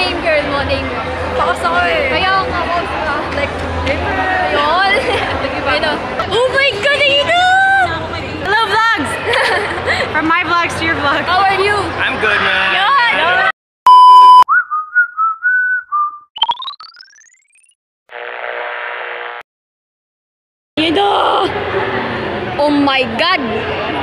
name girl mo, name mo. Pakas eh. Kaya nga ako, like, yun. Ayun. Oh my God, Aida! Hello vlogs! From my vlogs to your vlog. How are you? I'm good, man. Yun! Aida! Oh my God!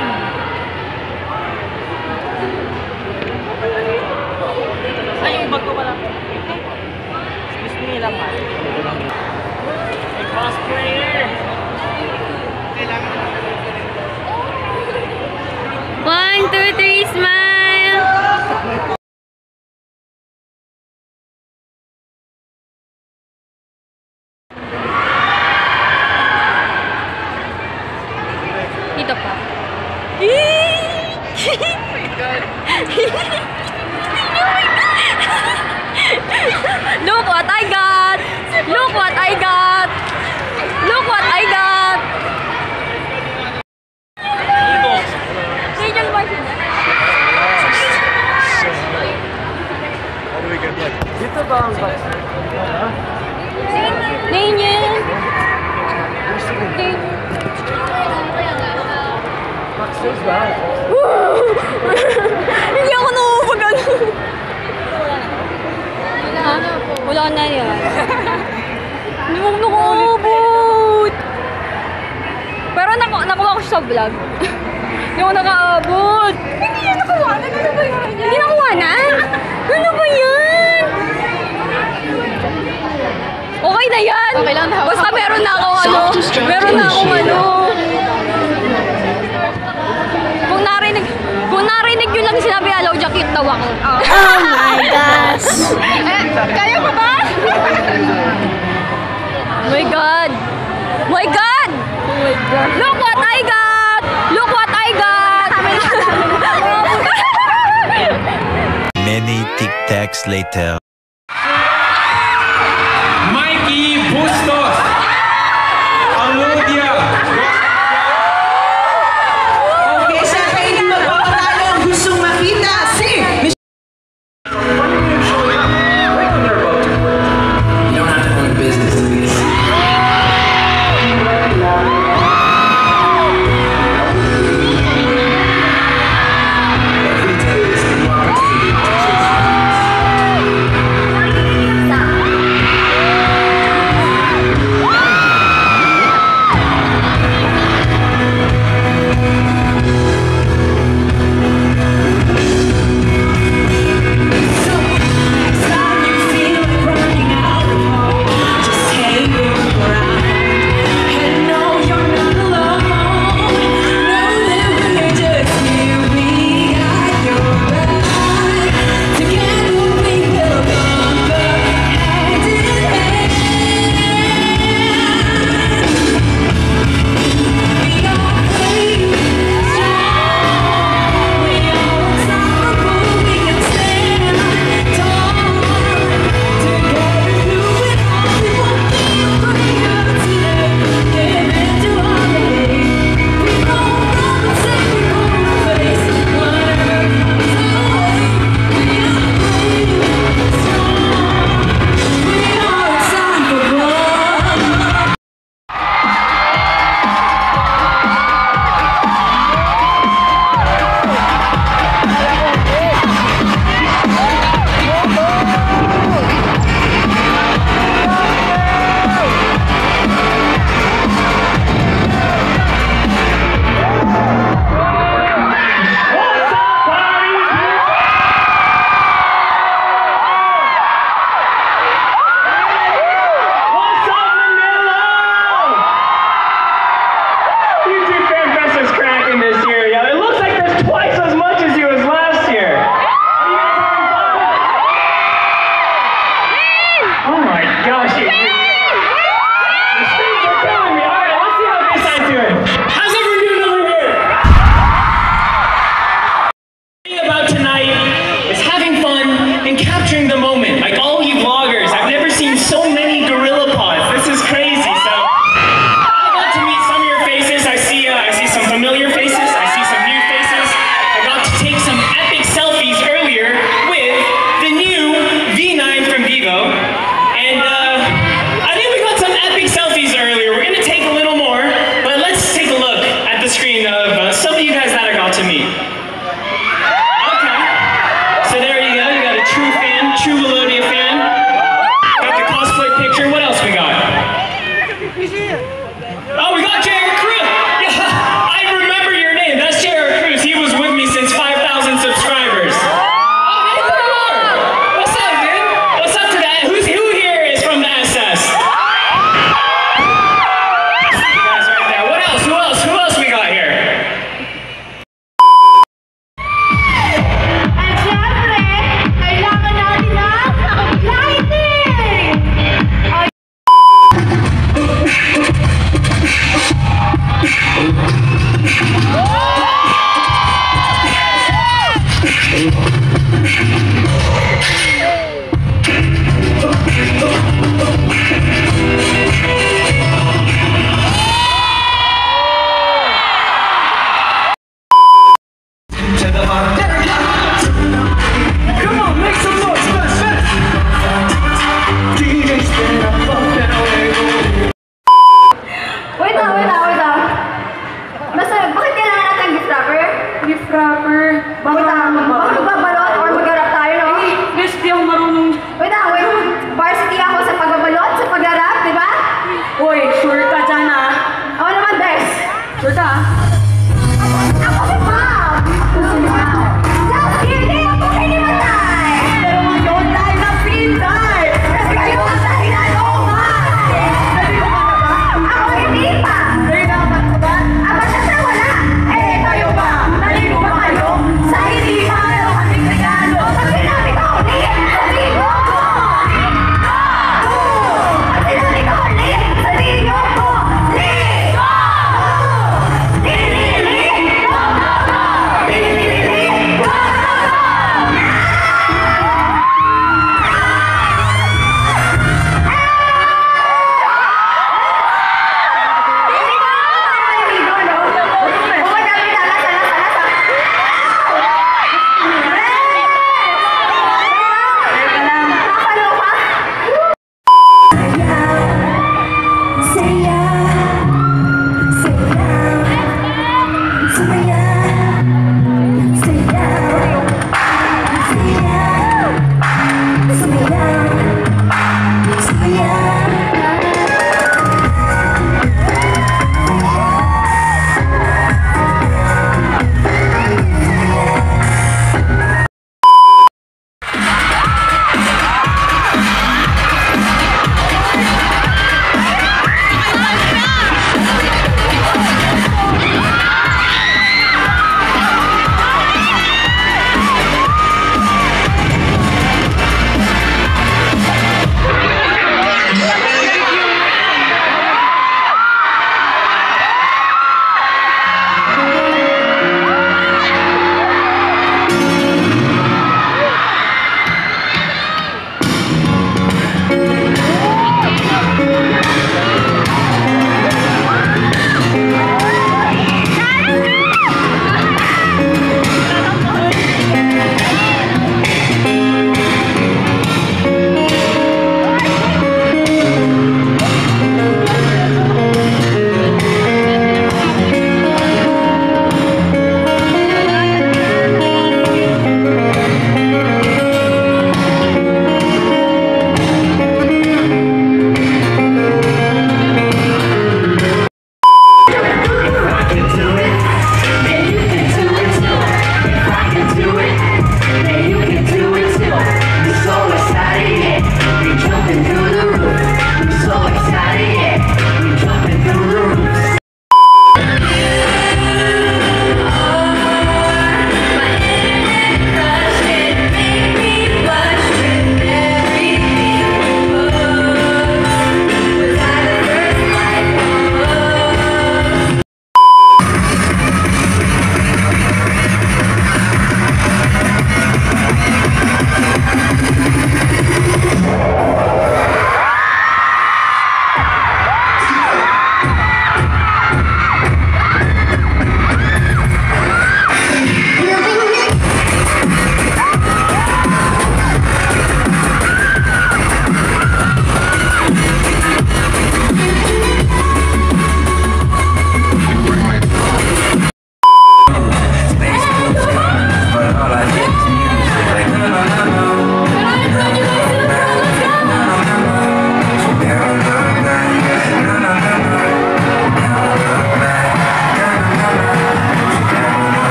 Cosplayer. One, two, three, smile! Backstage ba? Hindi ako nauubag ano. Ha? Wala na yan. Hindi mo nakaabot. Pero naku nakuha ko siya sa vlog. Hindi ako nakaabot. Hindi yan nakuha na. Ano ba yan? Hindi nakuha na? Ano ba yan? Okay na yan. Okay lang na. Basta meron na ako ano. Meron na akong ano. Narinig yun lang sinabi, alaw jacket daw ako. Oh my gosh. Eh, kaya mo ba? my God. My God. Oh my God. Look what I got. Look what I got. Many tic tacs later.